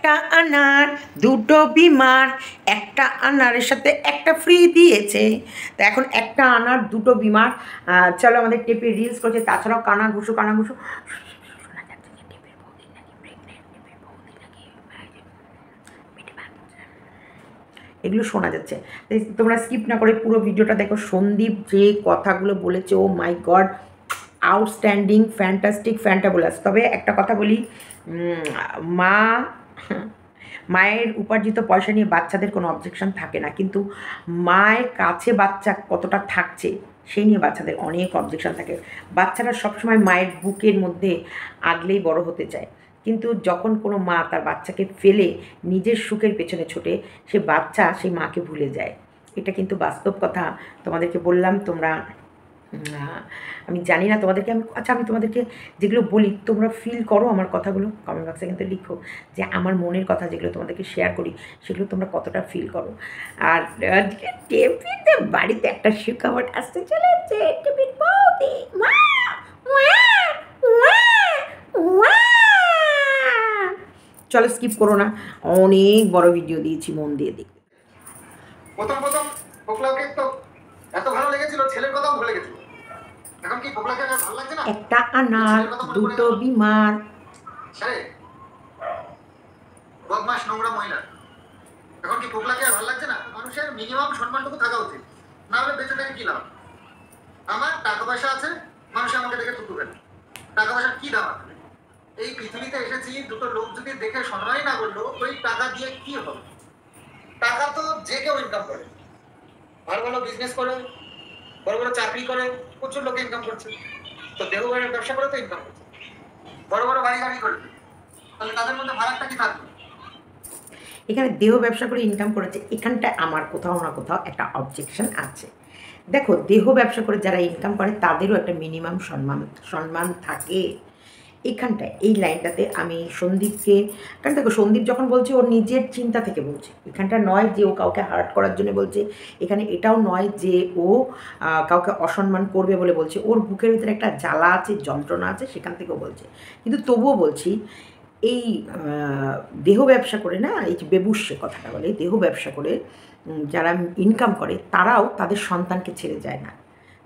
একটা আনার, দুটো বিমার, একটা আনারের সাথে একটা ফ্রি দিয়েছে। তো এখন একটা আনার, দুটো বিমার চলো আমাদের টেপে রিলস করছে, তাছাড়াও কানা ঘুষো কানা ঘুষো। এগুলো শোনা যাচ্ছে। তোমরা স্কিপ না করে পুরো ভিডিওটা দেখো। সন্দীপ যে কথাগুলো বলেছে ও my god outstanding fantastic fantabulous তবে একটা কথা বলি মা মায়ের উপার্জিত পয়সা নিয়ে বাচ্চাদের কোনো অবজেকশন থাকে না। কিন্তু মায়ের কাছে বাচ্চা কতটা থাকছে, সেই নিয়ে বাচ্চাদের অনেক অবজেকশন থাকে। বাচ্চারা সবসময় মায়ের বুকের মধ্যে আগলেই বড় হতে চায়। কিন্তু যখন কোনো মা তার বাচ্চাকে ফেলে নিজের সুখের পেছনে ছোটে, সে বাচ্চা সেই মাকে ভুলে যায়। এটা কিন্তু বাস্তব কথা। তোমাদেরকে বললাম, তোমরা আমি জানি না তোমাদেরকে, আমি আচ্ছা আমি তোমাদেরকে যেগুলো বলি, তোমরা ফিল করো আমার কথাগুলো কমেন্ট বক্সে কিন্তু লিখো যে আমার মনের কথা যেগুলো তোমাদেরকে শেয়ার করি, সেগুলো তোমরা কতটা ফিল করো আর টেপিতে বাড়িতে একটা সুখবর আসতে চলেছে, টেপির বৌদি। চলো স্কিপ করো না, অনেক বড় ভিডিও দিয়েছি, মন দিয়ে দেখবে প্রথম প্রথম পোকলাকে তো এত ভালো লেগেছিল ছেলের কথাও ভুলে গেছিল এখন কি পোকলাকে আর ভালো লাগছে না একটা আনার দুটো বিমার। বদমাস নোংরা মহিলা। এখন কি পোকলাকে আর ভালো লাগছে না? মানুষের মিনিমাম সম্মানটুকু থাকা উচিত। না হলে বেঁচে থেকে কি লাভ? আমার টাকা পয়সা আছে মানুষ আমাকে দেখে না টাকা পয়সার কি দাম আছে? এই পৃথিবীতে এসেছি দুটো লোক যদি দেখে সম্মানই না করল ওই টাকা দিয়ে কি হবে? টাকা তো যে কেউ ইনকাম করে। ভালো ভালো বিজনেস করে বড় বড় চাকরি করে প্রচুর লোক ইনকাম করছে। তো দেহ ব্যবসা করে তো ইনকাম করছে। বড় বড় বাড়ি গাড়ি করবে। তাহলে তাদের মধ্যে ভাড়াটা কি থাকবে? এখানে দেহ ব্যবসা করে ইনকাম করেছে এখানটায় আমার কোথাও না কোথাও একটা অবজেকশন আছে। দেখো, দেহ ব্যবসা করে যারা ইনকাম করে, তাদেরও একটা মিনিমাম সম্মান সম্মান থাকে। এখানটায়, এই লাইনটাতে আমি সন্দীপকে, কারণ দেখো সন্দীপ যখন বলছে ওর নিজের চিন্তা থেকে বলছে, এখানটা নয় যে ও কাউকে হার্ট করার জন্য বলছে, এখানে এটাও নয় যে ও কাউকে অসম্মান করবে বলে বলছে, ওর বুকের ভিতরে একটা জ্বালা আছে, যন্ত্রণা আছে, সেখান থেকেও বলছে। কিন্তু তবুও বলছি, এই দেহ ব্যবসা করে না, এই যে বেবুসে কথাটা বলে, দেহ ব্যবসা করে যারা ইনকাম করে, তারাও তাদের সন্তানকে ছেড়ে যায় না।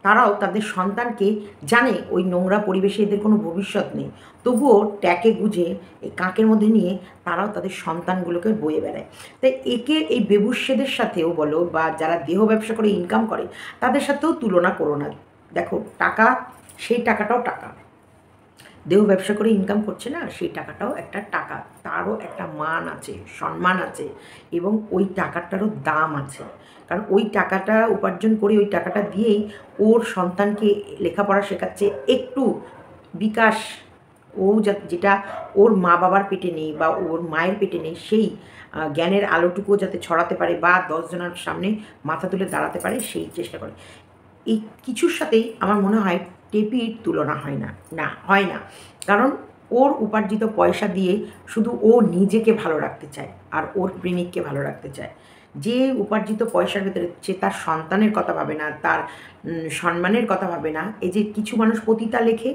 তারাও তাদের সন্তানকে জানে ওই নোংরা পরিবেশে এদের কোনো ভবিষ্যৎ নেই। তবুও ট্যাকে গুজে এই কাকের মধ্যে নিয়ে তারাও তাদের সন্তানগুলোকে বয়ে বেড়ায়। তাই একে এই বেবুসেদের সাথেও বলো বা যারা দেহ ব্যবসা করে ইনকাম করে, তাদের সাথেও তুলনা করো না। দেখো, টাকা, সেই টাকাটাও টাকা। দেহ ব্যবসা করে ইনকাম করছে না, সেই টাকাটাও একটা টাকা। তারও একটা মান আছে, সম্মান আছে এবং ওই টাকাটারও দাম আছে। কারণ ওই টাকাটা উপার্জন করে ওই টাকাটা দিয়েই ওর সন্তানকে লেখাপড়া শেখাচ্ছে। একটু বিকাশ, ও যেটা ওর মা বাবার পেটে নেই বা ওর মায়ের পেটে নেই, সেই জ্ঞানের আলোটুকুও যাতে ছড়াতে পারে বা দশজনের সামনে মাথা তুলে দাঁড়াতে পারে, সেই চেষ্টা করে। এই কিছুর সাথেই আমার মনে হয় টেপির তুলনা হয় না না, হয় না। কারণ ওর উপার্জিত পয়সা দিয়ে শুধু ও নিজেকে ভালো রাখতে চায় আর ওর প্রেমিককে ভালো রাখতে চায়। যে উপার্জিত পয়সার ভেতরে সে তার সন্তানের কথা ভাবে না, তার সম্মানের কথা ভাবে না, এই যে কিছু মানুষ পতিতা লেখে।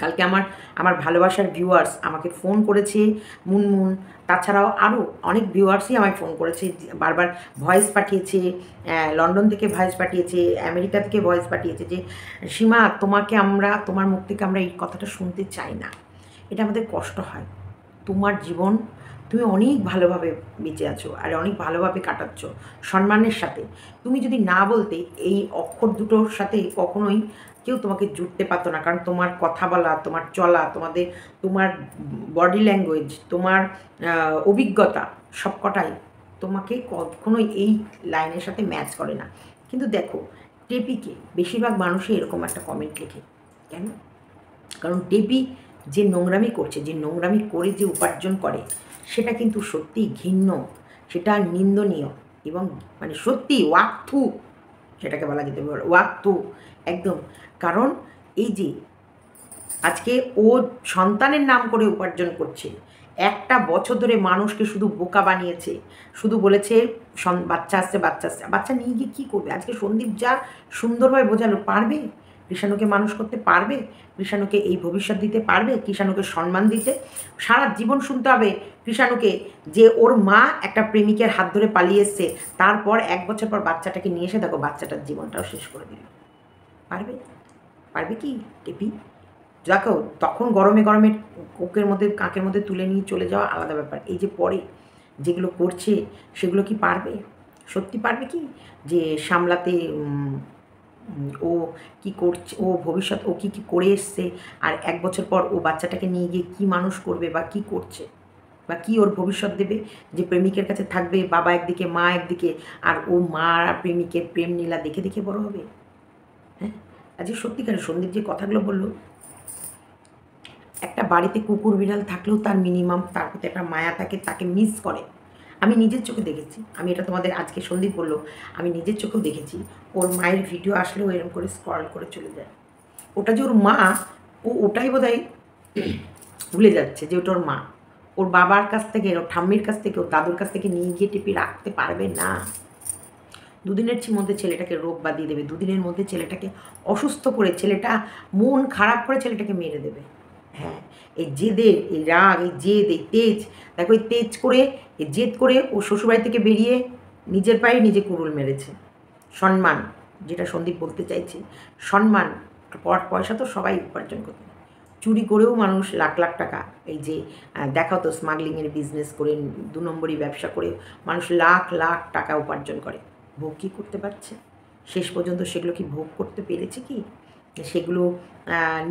কালকে আমার আমার ভালোবাসার ভিউয়ার্স আমাকে ফোন করেছে মুনমুন, তাছাড়াও আরও অনেক ভিউয়ার্সই আমায় ফোন করেছে, বারবার ভয়েস পাঠিয়েছে লন্ডন থেকে ভয়েস পাঠিয়েছে, আমেরিকা থেকে ভয়েস পাঠিয়েছে যে, সীমা, তোমাকে আমরা, তোমার মুখ থেকে আমরা এই কথাটা শুনতে চাই না। এটা আমাদের কষ্ট হয়। তোমার জীবন তুমি অনেক ভালোভাবে বেঁচে আছো আর অনেক ভালোভাবে কাটাচ্ছ সম্মানের সাথে। তুমি যদি না বলতে, এই অক্ষর দুটোর সাথে কখনোই কেউ তোমাকে জুটতে পারতো না। কারণ তোমার কথা বলা, তোমার চলা, তোমাদের, তোমার বডি ল্যাঙ্গুয়েজ তোমার অভিজ্ঞতা সবকটাই তোমাকে কখনোই এই লাইনের সাথে ম্যাচ করে না। কিন্তু দেখো, টেপিকে বেশিরভাগ মানুষই এরকম একটা কমেন্ট লেখে, কেন? কারণ টেপি যে নোংরামি করছে, যে নোংরামি করে যে উপার্জন করে সেটা কিন্তু সত্যিই ঘৃণ্য, সেটা নিন্দনীয় এবং মানে সত্যি ওয়াক্থু সেটাকে বলা যেতে পারে ওয়াক্থু একদম। কারণ এই যে আজকে ও সন্তানের নাম করে উপার্জন করছে, একটা বছর ধরে মানুষকে শুধু বোকা বানিয়েছে, শুধু বলেছে বাচ্চা আসছে বাচ্চা আসছে, বাচ্চা নিয়ে গিয়ে কী করবে? আজকে সন্দীপ যা সুন্দরভাবে বোঝালো, পারবে? কৃষাণুকে মানুষ করতে পারবে? কৃষাণুকে এই ভবিষ্যৎ দিতে পারবে? কৃষাণুকে সম্মান দিতে? সারা জীবন শুনতে হবে কৃষাণুকে যে ওর মা একটা প্রেমিকের হাত ধরে পালিয়ে এসছে। তারপর এক বছর পর বাচ্চাটাকে নিয়ে এসে দেখো বাচ্চাটার জীবনটাও শেষ করে দিল। পারবে? পারবে কি, টেপি? দেখো, তখন গরমে গরমে কোকের মধ্যে, কাকের মধ্যে তুলে নিয়ে চলে যাওয়া আলাদা ব্যাপার। এই যে পরে যেগুলো করছে, সেগুলো কি পারবে? সত্যি পারবে কি? যে সামলাতে ও কি করছে, ও ভবিষ্যৎ, ও কি কি করে এসছে, আর এক বছর পর ও বাচ্চাটাকে নিয়ে গিয়ে কি মানুষ করবে বা কি করছে, বা কি ওর ভবিষ্যৎ দেবে, যে প্রেমিকের কাছে থাকবে, বাবা একদিকে, মা একদিকে, আর ও মা আর প্রেমিকের প্রেম নীলা দেখে দেখে বড় হবে? হ্যাঁ? আজকে সত্যিকারের সন্দীপ যে কথাগুলো বলল, একটা বাড়িতে কুকুর বিড়াল থাকলেও তার মিনিমাম তার প্রতি একটা মায়া থাকে, তাকে মিস করে। আমি নিজের চোখে দেখেছি। আমি এটা তোমাদের আজকে সন্দীপ বলল আমি নিজের চোখেও দেখেছি। ওর মায়ের ভিডিও আসলেও এরকম করে স্ক্রল করে চলে যায়। ওটা যে ওর মা, ও ওটাই বোধহয় ভুলে যাচ্ছে যে ওটা ওর মা। ওর বাবার কাছ থেকে, ওর ঠাম্মির কাছ থেকে, ওর দাদুর কাছ থেকে নিয়ে গিয়ে টিপি রাখতে পারবে না। দুদিনের মধ্যে ছেলেটাকে রোগ বাঁধিয়ে দেবে, দুদিনের মধ্যে ছেলেটাকে অসুস্থ করে ছেলেটা মন খারাপ করে ছেলেটাকে মেরে দেবে। হ্যাঁ এই জেদের এই রাগ এই জেদ এই তেজ। দেখো এই তেজ করে এই জেদ করে ও শ্বশুরবাড়ি থেকে বেরিয়ে নিজের পায়ে নিজে কুরুল মেরেছে। সম্মান, যেটা সন্দীপ বলতে চাইছে। সম্মান পর পয়সা তো সবাই উপার্জন করতে চুরি করেও মানুষ লাখ লাখ টাকা, এই যে দেখাও তো স্মাগলিংয়ের বিজনেস করে, দু নম্বরই ব্যবসা করে, মানুষ লাখ লাখ টাকা উপার্জন করে। ভোগ কী করতে পারছে? শেষ পর্যন্ত সেগুলো কি ভোগ করতে পেরেছে কি? সেগুলো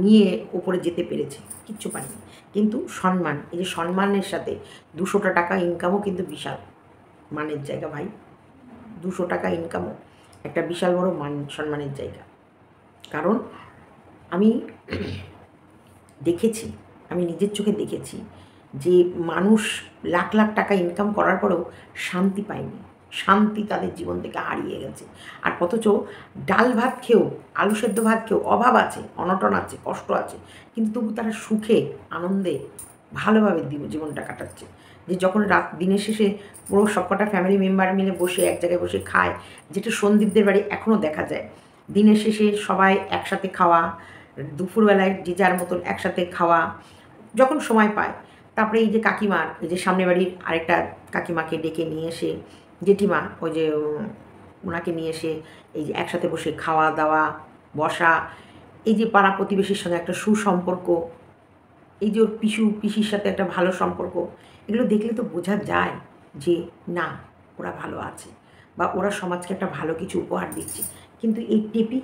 নিয়ে ওপরে যেতে পেরেছে, কিচ্ছু পারেনি। কিন্তু সম্মান, এই যে সম্মানের সাথে দুশোটা টাকা ইনকামও কিন্তু বিশাল মানের জায়গা ভাই। দুশো টাকা ইনকামও একটা বিশাল বড় মান, সম্মানের জায়গা। কারণ আমি দেখেছি, আমি নিজের চোখে দেখেছি যে মানুষ লাখ লাখ টাকা ইনকাম করার পরেও শান্তি পায়নি। শান্তি তাদের জীবন থেকে হারিয়ে গেছে। আর অথচ ডাল ভাত খেয়েও, আলু সেদ্ধ ভাত খেয়েও অভাব আছে, অনটন আছে, কষ্ট আছে, কিন্তু তবু তারা সুখে, আনন্দে, ভালোভাবে জীবনটা কাটাচ্ছে। যে যখন রাত, দিনের শেষে পুরো সবকটা ফ্যামিলি মেম্বার মিলে বসে এক জায়গায় বসে খায়, যেটা সন্দীপদের বাড়ি এখনও দেখা যায়। দিনের শেষে সবাই একসাথে খাওয়া, দুপুরবেলায় যে যার মতন একসাথে খাওয়া, যখন সময় পায়, তারপরে এই যে কাকিমার, এই যে সামনে বাড়ির আরেকটা কাকিমাকে ডেকে নিয়ে এসে জেঠিমা, ওই যে ওনাকে নিয়ে এসে এই যে একসাথে বসে খাওয়া দাওয়া, বসা, এই যে পাড়া প্রতিবেশীর সঙ্গে একটা সুসম্পর্ক, এই যে ওর পিসু, পিসির সাথে একটা ভালো সম্পর্ক, এগুলো দেখলে তো বোঝা যায় যে না, ওরা ভালো আছে বা ওরা সমাজকে একটা ভালো কিছু উপহার দিচ্ছে। কিন্তু এই টেপি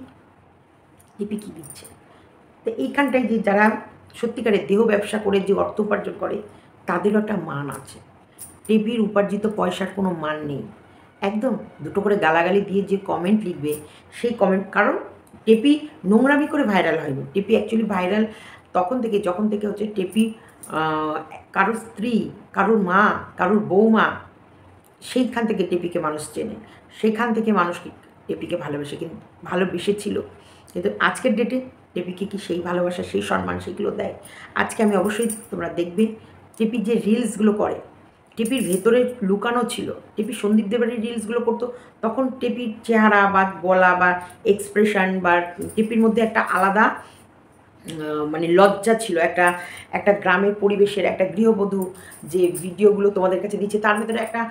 টেপি কী দিচ্ছে? তো এইখানটায় যে যারা সত্যিকারের দেহ ব্যবসা করে, যে অর্থ উপার্জন করে, তাদেরও একটা মান আছে। টেপির উপার্জিত পয়সার কোনো মান নেই। একদম দুটো করে গালাগালি দিয়ে যে কমেন্ট লিখবে, সেই কমেন্ট কারণ টেপি নোংরামি করে ভাইরাল হয়নি টেপি অ্যাকচুয়ালি ভাইরাল তখন থেকে, যখন থেকে হচ্ছে টেপি কারোর স্ত্রী, কারোর মা, কারোর বৌমা, সেইখান থেকে টেপিকে মানুষ চেনে। সেখান থেকে মানুষ টেপিকে ভালোবেসে কিন্তু ভালোবেসেছিল। কিন্তু আজকের ডেটে টেপিকে কি সেই ভালোবাসা, সেই সম্মান সেগুলো দেয়? আজকে আমি অবশ্যই তোমরা দেখবে। টেপি যে রিলসগুলো করে টেপির ভেতরে লুকানো ছিল। টেপি সন্দীপ দেবের রিলসগুলো করতো। তখন টেপির চেহারা বা বলা বা এক্সপ্রেশন বা টেপির মধ্যে একটা আলাদা মানে লজ্জা ছিল। একটা একটা গ্রামের পরিবেশের একটা গৃহবধূ যে ভিডিওগুলো তোমাদের কাছে দিচ্ছে, তার ভেতরে একটা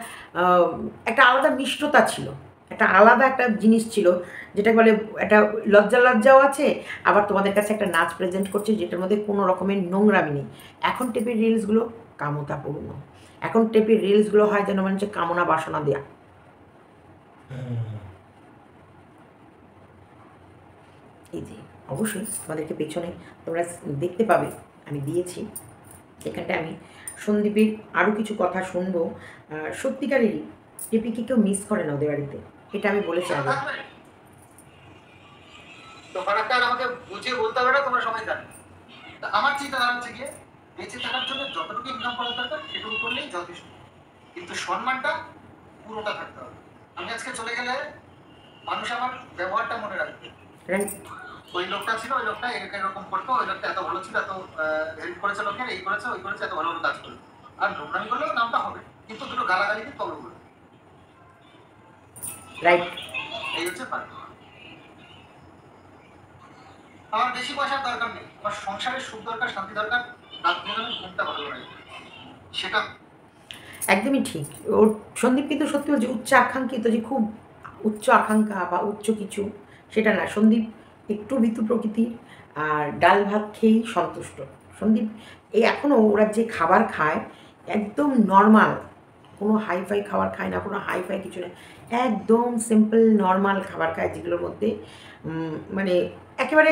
একটা আলাদা মিষ্টতা ছিল। একটা আলাদা একটা জিনিস ছিল যেটা বলে একটা লজ্জা লজ্জাও আছে, আবার তোমাদের কাছে একটা নাচ প্রেজেন্ট করছে যেটার মধ্যে কোনো রকমের নোংরামি নেই। এখন টেপের রিলসগুলো কামতাপূর্ণ। এখন টেপের রিলসগুলো হয় যেন মানে হচ্ছে কামনা বাসনা দেয়া। এই যে অবশ্যই তোমাদেরকে পেছনে তোমরা দেখতে পাবে আমি দিয়েছি। এখানটা আমি সন্দীপের আরও কিছু কথা শুনব। সত্যিকারেরই টেপিকে কেউ মিস করে না ওদের বাড়িতে এটা আমি বলেছি আগে। তো আমাকে বুঝিয়ে বলতে হবে না তোমরা সবাই জানো। তা আমার চিন্তাধারা হচ্ছে গিয়ে বেঁচে থাকার জন্য যতটুকু ইনকাম করা দরকার সেটুকু করলেই যথেষ্ট। কিন্তু সম্মানটা পুরোটা থাকতে হবে। আমি আজকে চলে গেলে মানুষ আমার ব্যবহারটা মনে রাখবে। ওই লোকটা ছিল ওই লোকটা এরকম করতো ওই লোকটা এত ভালো ছিল এত হেল্প করেছে লোকের এই করেছে ওই করেছে এত ভালো ভালো কাজ করে আর নোংরামি করলেও নামটা হবে কিন্তু দুটো গালাগালি দিয়ে তবে বলবে রাইট এই হচ্ছে পার্থক্য। আমার বেশি পয়সার দরকার নেই। আমার সংসারের সুখ দরকার শান্তি দরকার সেটা একদমই ঠিক। ওর সন্দীপ কিন্তু সত্যি বলছে উচ্চ আকাঙ্ক্ষিত যে খুব উচ্চ আকাঙ্ক্ষা বা উচ্চ কিছু, সেটা না। সন্দীপ একটু ভীতু প্রকৃতির আর ডাল ভাত খেয়েই সন্তুষ্ট। সন্দীপ এই এখনও ওরা যে খাবার খায় একদম নর্মাল কোনো হাইফাই খাবার খায় না, কোনো হাইফাই কিছু না। একদম সিম্পল নর্মাল খাবার খায় যেগুলোর মধ্যে মানে একেবারে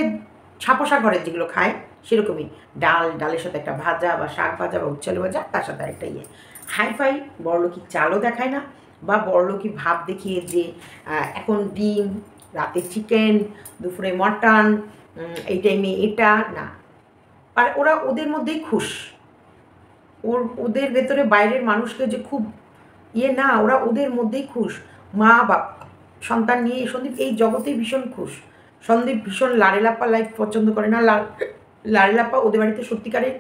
ছাপোসা ঘরের যেগুলো খায়। সেরকমই ডাল, ডালের সাথে একটা ভাজা বা শাক ভাজা বা উচ্চালু ভাজা, তার সাথে একটা ইয়ে। হাইফাই বড়লোকি চালও দেখায় না বা বড়লোকি ভাব দেখিয়ে যে এখন ডিম, রাতে চিকেন, দুপুরে মটন এই টাইমে এটা না। আর ওরা ওদের মধ্যেই খুশ। ওর, ওদের ভেতরে বাইরের মানুষকে যে খুব ইয়ে না, ওরা ওদের মধ্যেই খুশ। মা, বাপ, সন্তান নিয়ে সন্দীপ এই জগতেই ভীষণ খুশ। সন্দীপ ভীষণ লারেলাপ্পা লাইফ পছন্দ করে না লা- লারেলাপ্পা ওদের বাড়িতে সত্যিকারের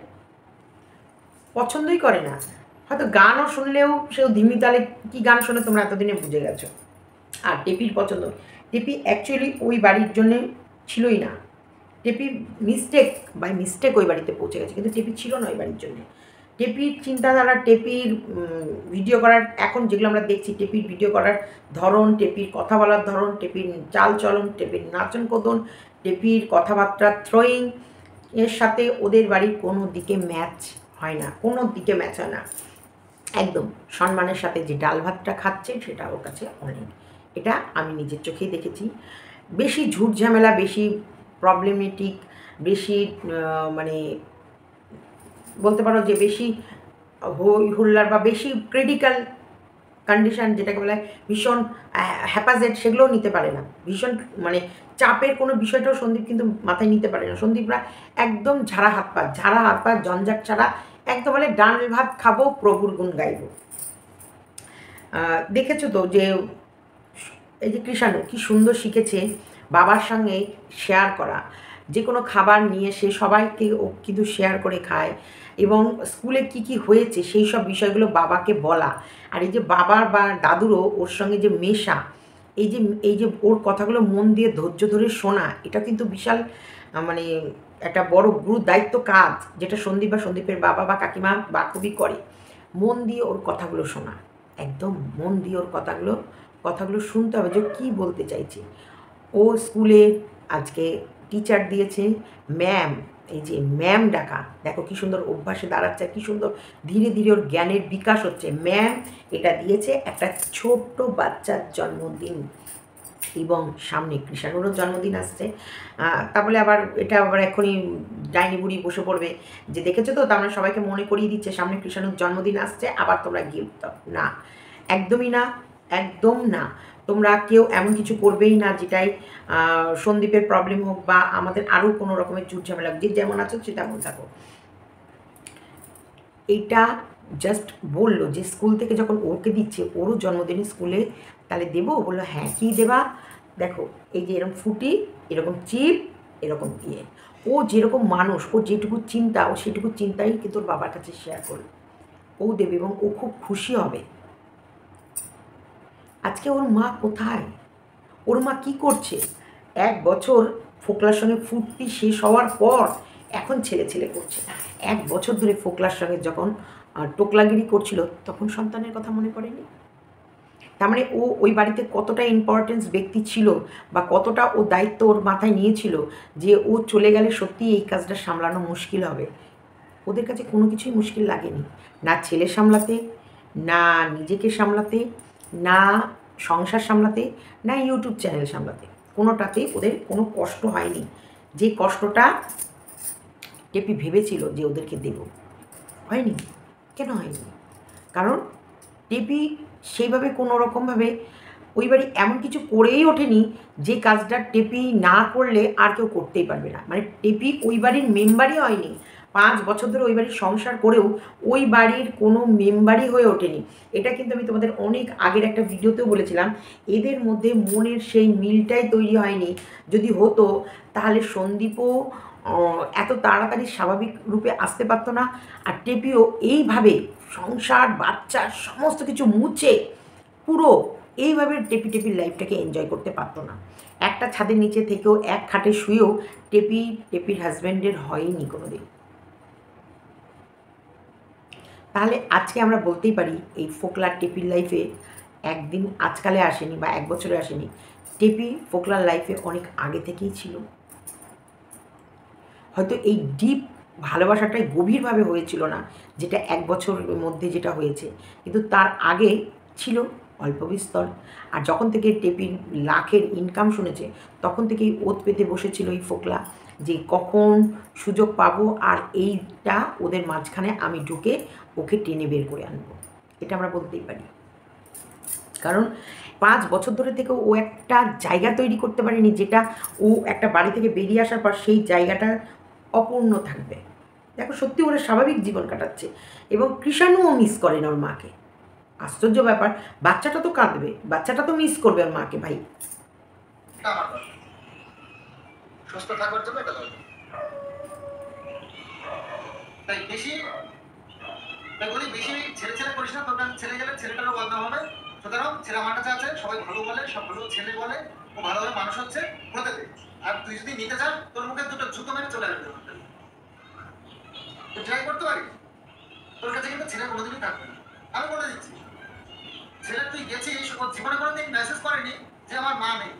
পছন্দই করে না। হয়তো গানও শুনলেও সেও ধিমি তালে কী গান শোনে তোমরা এতদিনে বুঝে গেছো। আর টেপির পছন্দ। টেপি অ্যাকচুয়ালি ওই বাড়ির জন্যে ছিলই না। টেপি মিস্টেক বাই মিস্টেক ওই বাড়িতে পৌঁছে গেছে। কিন্তু টেপি ছিল না ওই বাড়ির জন্যে। টেপির চিন্তাধারা, টেপির ভিডিও করার এখন যেগুলো আমরা দেখছি, টেপির ভিডিও করার ধরন, টেপির কথা বলার ধরন, টেপির চাল চলন টেপির নাচন কোদন টেপির কথাবার্তা থ্রোয়িং এর সাথে ওদের বাড়ির কোনো দিকে ম্যাচ হয় না, কোনো দিকে ম্যাচ হয় না। একদম সম্মানের সাথে যে ডাল ভাতটা খাচ্ছে সেটা ওর কাছে অনেক এটা আমি নিজের চোখেই দেখেছি। বেশি ঝুট ঝামেলা, বেশি প্রবলেমেটিক বেশি মানে বলতে পারো যে বেশি হই হুল্লার বা বেশি ক্রিটিক্যাল কন্ডিশন যেটাকে বলে ভীষণ হ্যাপাজেট সেগুলোও নিতে পারে না। ভীষণ মানে চাপের কোনো বিষয়টাও সন্দীপ কিন্তু মাথায় নিতে পারে না। সন্দীপরা একদম ঝাড়া হাত পা, ঝাড়া হাত পা জঞ্জাট ছাড়া একদম বলে ডাল ভাত খাব, প্রভুর গুণ গাইব। দেখেছ তো যে এই যে কৃষাণু কি সুন্দর শিখেছে বাবার সঙ্গে শেয়ার করা। যে কোনো খাবার নিয়ে সে সবাইকে ও কিন্তু শেয়ার করে খায় এবং স্কুলে কি কি হয়েছে সেই সব বিষয়গুলো বাবাকে বলা। আর এই যে বাবার বা দাদুরও ওর সঙ্গে যে মেশা এই যে এই যে ওর কথাগুলো মন দিয়ে ধৈর্য ধরে শোনা, এটা কিন্তু বিশাল মানে একটা বড় গুরু দায়িত্ব কাজ যেটা সন্দীপ বা সন্দীপের বাবা বা কাকিমা বা খুবই করে। মন দিয়ে ওর কথাগুলো শোনা, একদম মন দিয়ে ওর কথাগুলো কথাগুলো শুনতে হবে যে কী বলতে চাইছে। ও স্কুলে আজকে টিচার দিয়েছে ম্যাম এই যে ম্যাম ডাকা দেখো কি সুন্দর অভ্যাসে দাঁড়াচ্ছে কি সুন্দর ধীরে ধীরে ওর জ্ঞানের বিকাশ হচ্ছে। ম্যাম এটা দিয়েছে একটা ছোট্ট বাচ্চার জন্মদিন এবং সামনে কৃষাণুরও জন্মদিন আসছে। আহ, তা বলে আবার এটা আবার এখনই ডাইনি বুড়ি বসে পড়বে। যে দেখেছ তো তার সবাইকে মনে করিয়ে দিচ্ছে সামনে কৃষাণুর জন্মদিন আসছে আবার তোমরা গিফট দাও। না একদমই না একদম না। তোমরা কেউ এমন কিছু করবেই না যেটাই সন্দীপের প্রবলেম হোক বা আমাদের আরও কোনো রকমের চুট ঝামেলা হোক। যে যেমন আছো সে তেমন থাকো। এইটা জাস্ট বলল যে স্কুল থেকে যখন ওকে দিচ্ছে, ওরও জন্মদিনে স্কুলে তাহলে দেবো? বলল হ্যাঁ কী দেবা? দেখো, এই যে এরকম ফুটি, এরকম চিপ, এরকম দিয়ে ও যেরকম মানুষ, ও যেটুকু চিন্তা, ও সেটুকু চিন্তাই কিন্তু ওর বাবার কাছে শেয়ার করবে ও দেবে এবং ও খুব খুশি হবে। আজকে ওর মা কোথায়? ওর মা কি করছে? এক বছর ফোকলার সঙ্গে ফুটতি শেষ হওয়ার পর এখন ছেলে ছেলে করছে। এক বছর ধরে ফোকলার সঙ্গে যখন টোকলাগিরি করছিল, তখন সন্তানের কথা মনে পড়েনি? তার মানে ও ওই বাড়িতে কতটা ইম্পর্টেন্স ব্যক্তি ছিল বা কতটা ও দায়িত্ব ওর মাথায় নিয়েছিল যে ও চলে গেলে সত্যি এই কাজটা সামলানো মুশকিল হবে? ওদের কাছে কোনো কিছুই মুশকিল লাগেনি। না ছেলে সামলাতে, না নিজেকে সামলাতে না সংসার সামলাতে, না ইউটিউব চ্যানেল সামলাতে। কোনোটাতেই ওদের কোনো কষ্ট হয়নি। যে কষ্টটা টেপি ভেবেছিল যে ওদেরকে দেব, হয়নি। কেন হয়নি? কারণ টেপি সেইভাবে কোনো রকমভাবে ওই বাড়ি এমন কিছু করেই ওঠেনি যে কাজটা টেপি না করলে আর কেউ করতেই পারবে না। মানে টেপি ওই বাড়ির মেম্বারই হয়নি। পাঁচ বছর ধরে ওই বাড়ির সংসার করেও ওই বাড়ির কোনো মেম্বারই হয়ে ওঠেনি। এটা কিন্তু আমি তোমাদের অনেক আগের একটা ভিডিওতেও বলেছিলাম। এদের মধ্যে মনের সেই মিলটাই তৈরি হয়নি। যদি হতো, তাহলে সন্দীপও এত তাড়াতাড়ি স্বাভাবিক রূপে আসতে পারতো না। আর টেপিও এইভাবে সংসার, বাচ্চা, সমস্ত কিছু মুছে পুরো এইভাবে টেপি টেপির লাইফটাকে এনজয় করতে পারতো না। একটা ছাদের নিচে থেকেও এক খাটে শুয়েও টেপি, টেপির হাজব্যান্ডের হয়নি কোনো দিন তাহলে আজকে আমরা বলতেই পারি এই ফোকলার টেপির লাইফে একদিন আজকালে আসেনি বা এক বছরে আসেনি। টেপি ফোকলার লাইফে অনেক আগে থেকেই ছিল। হয়তো এই ডিপ ভালোবাসাটাই গভীরভাবে হয়েছিল না, যেটা এক বছরের মধ্যে যেটা হয়েছে। কিন্তু তার আগে ছিল অল্প বিস্তর। আর যখন থেকে টেপির লাখের ইনকাম শুনেছে, তখন থেকেই ওত পেতে বসেছিল এই ফোকলা যে কখন সুযোগ পাবো আর এইটা ওদের মাঝখানে আমি ঢুকে ওকে টেনে বের করে আনব। এটা আমরা বলতেই পারি। কারণ পাঁচ বছর ধরে থেকে ও একটা জায়গা তৈরি করতে পারেনি যেটা ও একটা বাড়ি থেকে বেরিয়ে আসার পর সেই জায়গাটা অপূর্ণ থাকবে। দেখো, সত্যি ওরা স্বাভাবিক জীবন কাটাচ্ছে এবং কৃষাণুও মিস করেন ওর মাকে। আশ্চর্য ব্যাপার, বাচ্চাটা তো কাঁদবে, বাচ্চাটা তো মিস করবে ওর মাকে ভাই। সুস্থ থাকার জন্য তাই বলি বেশি ছেলে ছেলে করিস না তোর ছেলে গেলে ছেলেটারও বদনাম হবে। সুতরাং ছেলে আমার কাছে আছে সবাই ভালো বলে সব ভালো ছেলে বলে ও ভালোভাবে মানুষ হচ্ছে হতে দে। আর তুই যদি নিতে চাস তোর মুখে দুটো জুতো মেরে চলে আসবে তুই ট্রাই করতে পারিস? তোর কাছে কিন্তু ছেলে কোনোদিনই থাকবে না। আমি বলে দিচ্ছি ছেলে তুই গেছিস ওর জীবনে কোনোদিন মেসেজ করেনি যে আমার মা নেই।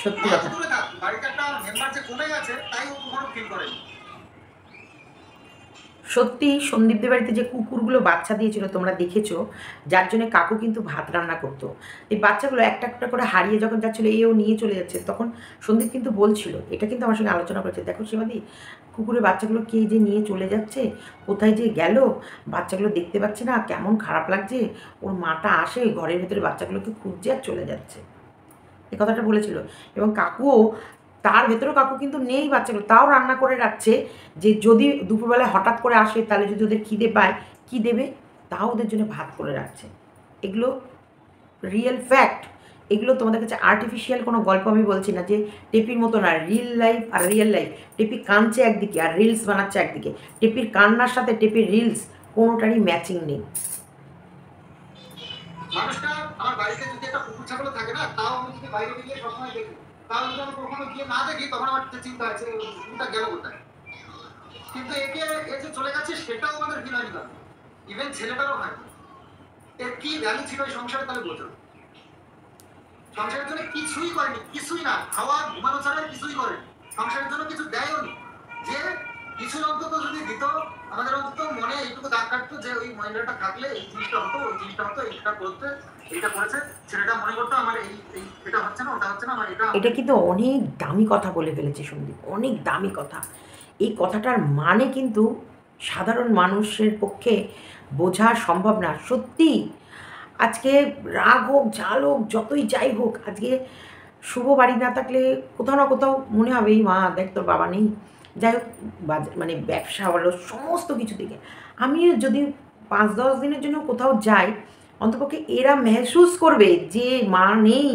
সত্যি কথা। বাড়িতে একটা মেম্বার যে কমে গেছে তাই ও কখনো ফিল করেনি। সত্যি সন্দীপদের বাড়িতে যে কুকুরগুলো বাচ্চা দিয়েছিল তোমরা দেখেছ, যার জন্য কাকু কিন্তু ভাত রান্না করতো। এই বাচ্চাগুলো একটা একটা করে হারিয়ে যখন যাচ্ছিল এও নিয়ে চলে যাচ্ছে, তখন সন্দীপ কিন্তু বলছিল, এটা কিন্তু আমার সঙ্গে আলোচনা করেছে, দেখো সেবাদি কুকুরের বাচ্চাগুলো কে যে নিয়ে চলে যাচ্ছে, কোথায় যে গেল, বাচ্চাগুলো দেখতে পাচ্ছে না, কেমন খারাপ লাগছে, ওর মাটা আসে, ঘরের ভেতরে বাচ্চাগুলোকে খুঁজছে আর চলে যাচ্ছে। এ কথাটা বলেছিল। এবং কাকুও তার ভেতরেও কাকু কিন্তু নেই বাচ্চাগুলো, তাও রান্না করে রাখছে যে যদি দুপুরবেলায় হঠাৎ করে আসে, তাহলে যদি ওদের খিদে পায়, কি দেবে? তাও ওদের জন্য ভাত করে রাখছে। এগুলো রিয়েল ফ্যাক্ট এগুলো তোমাদের কাছে আর্টিফিশিয়াল কোনো গল্প আমি বলছি না যে টেপির মতো না রিল লাইফ আর রিয়েল লাইফ টেপি কাঁদছে একদিকে আর রিলস বানাচ্ছে একদিকে। টেপির কান্নার সাথে টেপির রিলস কোনোটারই ম্যাচিং নেই। মানুষটা আমার বাড়িতে যদি একটা কুকুর ছাগল থাকে না, তাও আমি যদি বাইরে গিয়ে সবসময় দেখি। কখনো গিয়ে না দেখি, তখন আমার চিন্তা আছে গেল কোথায়? কিন্তু একে, এ যে চলে গেছে, সেটাও আমাদের ইভেন ছেলেটারও হয় এর কি ভ্যালু ছিল সংসারে তাহলে বোঝো। সংসারের জন্য কিছুই করেনি, কিছুই না। খাওয়া, ঘুমানো ছাড়া কিছুই করেনি। সংসারের জন্য কিছু দেয়ও নি। যে কিছু অন্তত যদি দিত, আমাদের অন্তত মনে এইটুকু দাগ কাটতো যে ওই মহিলাটা থাকলে এই জিনিসটা হতো, ওই জিনিসটা হতো, এইটা করতে। এটা কিন্তু অনেক দামি কথা বলে ফেলেছে সন্দীপ, অনেক দামি কথা। এই কথাটার মানে কিন্তু সাধারণ মানুষের পক্ষে বোঝা সম্ভব না, সত্যি। আজকে রাগ হোক, ঝাল হোক, যতই যাই হোক, আজকে শুভ বাড়ি না থাকলে কোথাও না কোথাও মনে হবে, এই মা, দেখ তোর বাবা নেই। যাই হোক মানে ব্যবসা বলো, সমস্ত কিছু দিকে। আমি যদি পাঁচ দশ দিনের জন্য কোথাও যাই অন্তপক্ষে এরা মেহসুস করবে যে মা নেই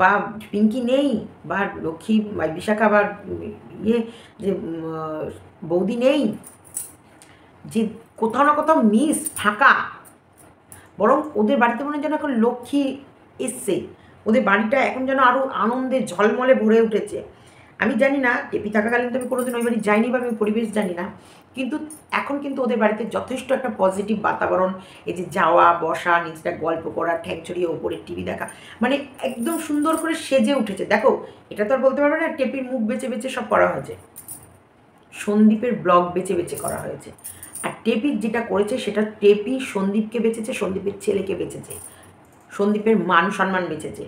বা পিঙ্কি নেই বা লক্ষ্মী বা বিশাখা বা ইয়ে যে বৌদি নেই, যে কোথাও না কোথাও মিস ফাঁকা। বরং ওদের বাড়িতে মনে যেন এখন লক্ষ্মী এসছে। ওদের বাড়িটা এখন যেন আরও আনন্দে ঝলমলে ভরে উঠেছে। আমি জানি না, টেপি থাকাকালীন তো আমি কোনোদিন ওই বাড়ি যাইনি বা আমি পরিবেশ জানি না। কিন্তু এখন কিন্তু ওদের বাড়িতে যথেষ্ট একটা পজিটিভ বাতাবরণ। এই যে যাওয়া, বসা নিজটা গল্প করা, ঠ্যাং ছড়িয়ে ওপরে টিভি দেখা মানে একদম সুন্দর করে সেজে উঠেছে। দেখো, এটা তো আর বলতে পারবে না, টেপির মুখ বেছে বেছে সব করা হয়েছে। সন্দীপের ব্লগ বেছে বেছে করা হয়েছে। আর টেপি যেটা করেছে, সেটা টেপি সন্দীপকে বেঁচেছে সন্দীপের ছেলেকে বেঁচেছে সন্দীপের মান সম্মান বেঁচেছে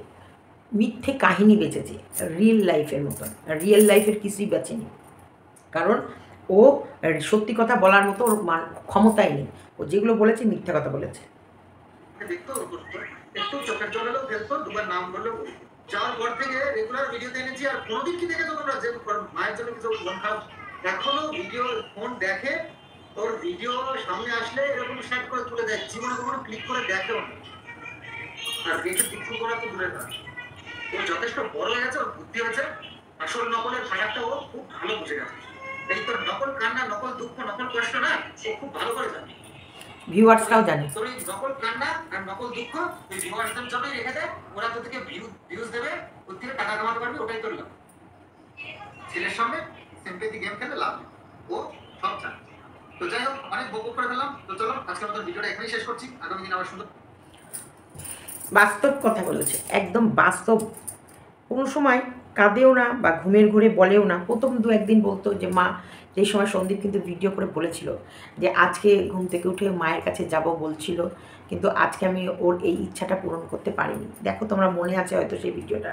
মিথ্যে কাহিনী বেঁচেছে রিয়েল লাইফের মতন। রিয়েল লাইফের কিছুই বেঁচেনি কারণ ও সত্যি কথা বলার মতো ওর ক্ষমতাই নেই। ও যেগুলো বলেছে, মিথ্যা কথা বলেছে। দুবার নাম বললেও যাওয়ার পর থেকে রেগুলার আর কোনোদিন কি যে মায়ের জন্য ভিডিও ফোন দেখে তোর ভিডিও সামনে আসলে এরকম করে তুলে দেয়। ক্লিক করে না। দেখে করা তো দূরে ও যথেষ্ট বড় হয়ে গেছে, ওর বুদ্ধি হয়েছে। আসল নকলের ফারাকটা ও খুব ভালো বুঝে গেছে। এই তোর নকল কান্না নকল দুঃখ নকল কষ্ট না ও খুব ভালো করে জানে। ভিউয়ার্সরাও জানে। তোর এই নকল কান্না আর নকল দুঃখ ভিউয়ার্সদের জন্যই রেখে দে ওরা ভিউজ দেবে ওর থেকে টাকা কামাতে পারবি ওটাই তোর লাভ। ছেলের সঙ্গে সিম্পেথি গেম খেলে লাভ ও সব চায় তো যাই হোক অনেক বক বক করে ফেললাম। তো চলো আজকের মতো ভিডিওটা এখানেই শেষ করছি। আগামী দিন আবার সুন্দর বাস্তব কথা বলেছে। একদম বাস্তব। কোনো সময় কাঁদেও না বা ঘুমের ঘুরে বলেও না। প্রথম দু একদিন বলতো যে, মা, যে সময় সন্দীপ কিন্তু ভিডিও করে বলেছিল যে, আজকে ঘুম থেকে উঠে মায়ের কাছে যাব বলছিল, কিন্তু আজকে আমি ওর এই ইচ্ছাটা পূরণ করতে পারিনি। দেখো তোমরা মনে আছে হয়তো সেই ভিডিওটা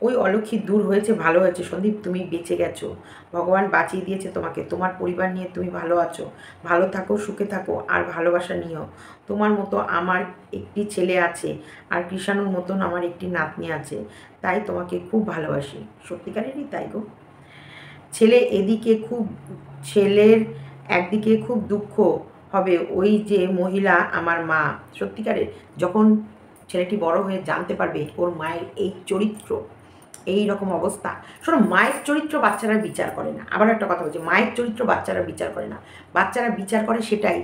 ওই অলক্ষী দূর হয়েছে, ভালো হয়েছে। সন্দীপ, তুমি বেঁচে গেছো। ভগবান বাঁচিয়ে দিয়েছে তোমাকে। তোমার পরিবার নিয়ে তুমি ভালো আছো। ভালো থাকো, সুখে থাকো, আর ভালোবাসা নিও। তোমার মতো আমার একটি ছেলে আছে, আর কৃষাণুর মতন আমার একটি নাতনি আছে। তাই তোমাকে খুব ভালোবাসি। সত্যিকারেরই তাই গো। ছেলে এদিকে খুব, ছেলের একদিকে খুব দুঃখ হবে ওই যে মহিলা আমার মা। সত্যিকারের, যখন ছেলেটি বড় হয়ে জানতে পারবে ওর মায়ের এই চরিত্র এই রকম অবস্থা। শোনো, মায়ের চরিত্র বাচ্চারা বিচার করে না। আবার একটা কথা বলছি, মায়ের চরিত্র বাচ্চারা বিচার করে না। বাচ্চারা বিচার করে সেটাই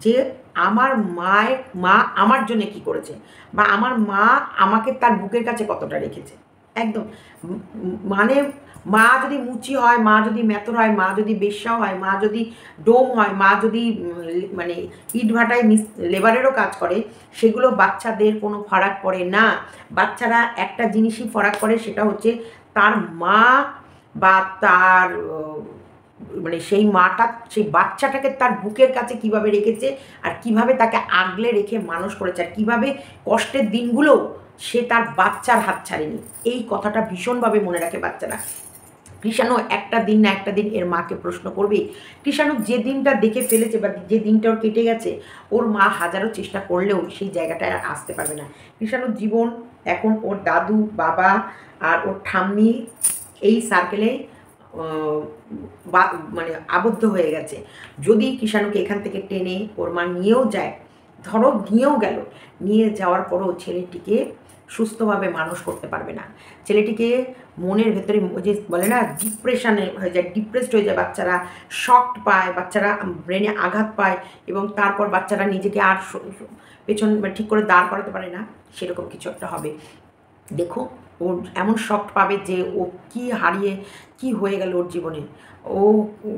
যে আমার মায়ের মা আমার জন্য কি করেছে বা আমার মা আমাকে তার বুকের কাছে কতটা রেখেছে। একদম। মানে মা যদি মুচি হয়, মা যদি মেথর হয়, মা যদি বেশ্যাও হয়, মা যদি ডোম হয়, মা যদি মানে ইট ভাটায় মিস, লেবারেরও কাজ করে, সেগুলো বাচ্চাদের কোনো ফারাক পড়ে না। বাচ্চারা একটা জিনিসই ফারাক করে, সেটা হচ্ছে তার মা বা তার মানে সেই মাটা, সেই বাচ্চাটাকে তার বুকের কাছে কীভাবে রেখেছে আর কীভাবে তাকে আগলে রেখে মানুষ করেছে আর কীভাবে কষ্টের দিনগুলো সে তার বাচ্চার হাত ছাড়েনি। এই কথাটা ভীষণভাবে মনে রাখে বাচ্চারা। কৃষাণু একটা দিন না একটা দিন এর মাকে প্রশ্ন করবে, কৃষাণু, যে দিনটা দেখে ফেলেছে বা যে দিনটা ওর কেটে গেছে, ওর মা হাজারো চেষ্টা করলেও সেই জায়গাটায় আর আসতে পারবে না। কৃষাণুর জীবন এখন ওর দাদু, বাবা আর ওর ঠাম্মি এই সার্কেলে মানে আবদ্ধ হয়ে গেছে। যদি কৃষাণুকে এখান থেকে টেনে ওর মা নিয়েও যায়, ধরো নিয়েও গেল, নিয়ে যাওয়ার পরও ছেলেটিকে সুস্থভাবে মানুষ করতে পারবে না। ছেলেটিকে মনের ভেতরে যে বলে না ডিপ্রেশানে হয়ে যায় ডিপ্রেসড হয়ে যায়, বাচ্চারা শকড পায়, বাচ্চারা ব্রেনে আঘাত পায় এবং তারপর বাচ্চারা নিজেকে আর পেছন ঠিক করে দাঁড় করাতে পারে না, সেরকম কিছু একটা হবে। দেখো, ও এমন শক পাবে যে ও কি হারিয়ে, কি হয়ে গেল ওর জীবনে। ও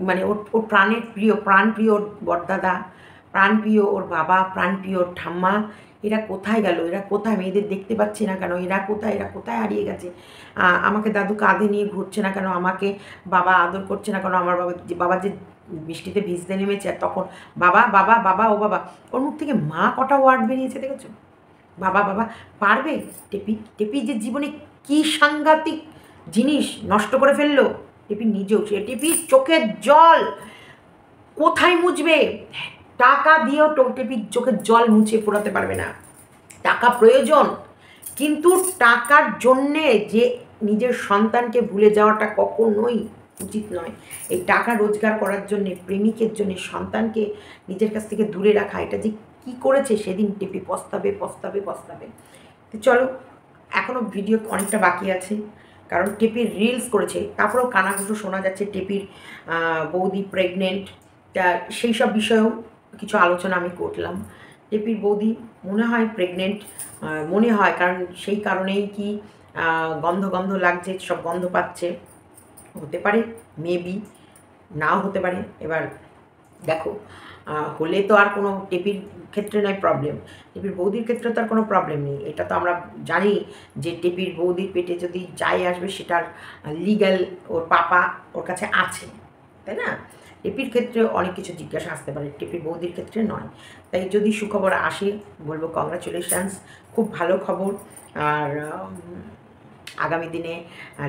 মানে ওর ওর প্রাণের প্রিয়, প্রাণপ্রিয় ওর বরদাদা প্রাণপ্রিয় ওর বাবা, প্রাণপ্রিয় ওর ঠাম্মা এরা কোথায় গেল? এরা কোথায়? মেয়েদের দেখতে পাচ্ছি না কেন? এরা কোথায়? এরা কোথায় হারিয়ে গেছে? আমাকে দাদু কাঁধে নিয়ে ঘুরছে না কেন? আমাকে বাবা আদর করছে না কেন? আমার বাবা যে বাবা যে বৃষ্টিতে ভিজতে নেমেছে, আর তখন বাবা বাবা বাবা, ও বাবা, ওর মুখ থেকে মা কটা ওয়ার্ড বেরিয়েছে দেখেছ? বাবা বাবা, পারবে? টেপি টেপি যে জীবনে কি সাংঘাতিক জিনিস নষ্ট করে ফেলল? টেপি নিজেও সে টেপির চোখের জল কোথায় মুছবে? টাকা দিয়েও টো- টেপির চোখের জল মুছে ফোরাতে পারবে না। টাকা প্রয়োজন, কিন্তু টাকার জন্যে যে নিজের সন্তানকে ভুলে যাওয়াটা কখনোই উচিত নয়। এই টাকা রোজগার করার জন্যে, প্রেমিকের জন্যে, সন্তানকে নিজের কাছ থেকে দূরে রাখা, এটা যে কী করেছে সেদিন টেপি পস্তাবে পস্তাবে পস্তাবে। তো চলো এখনও ভিডিও অনেকটা বাকি আছে, কারণ টেপির রিলস করেছে, তারপরেও কানাঘুষো শোনা যাচ্ছে টেপির বৌদি প্রেগনেন্ট সেই সব বিষয়েও কিছু আলোচনা আমি করলাম। টেপির বৌদি মনে হয় প্রেগনেন্ট মনে হয়, কারণ সেই কারণেই কি গন্ধ গন্ধ লাগছে, সব গন্ধ পাচ্ছে। হতে পারে মেবি নাও হতে পারে। এবার দেখো হলে তো আর কোনো টেপির ক্ষেত্রে নয় প্রবলেম টেপির বৌদির ক্ষেত্রে তো আর কোনো প্রবলেম নেই। এটা তো আমরা জানি যে টেপির বৌদির পেটে যদি যাই আসবে, সেটার লিগ্যাল ওর পাপা ওর কাছে আছে, তাই না? টেপির ক্ষেত্রে অনেক কিছু জিজ্ঞাসা আসতে পারে টেপির বৌদির ক্ষেত্রে নয়। তাই যদি সুখবর আসে, বলব কংগ্রাচুলেশনস খুব ভালো খবর। আর আগামী দিনে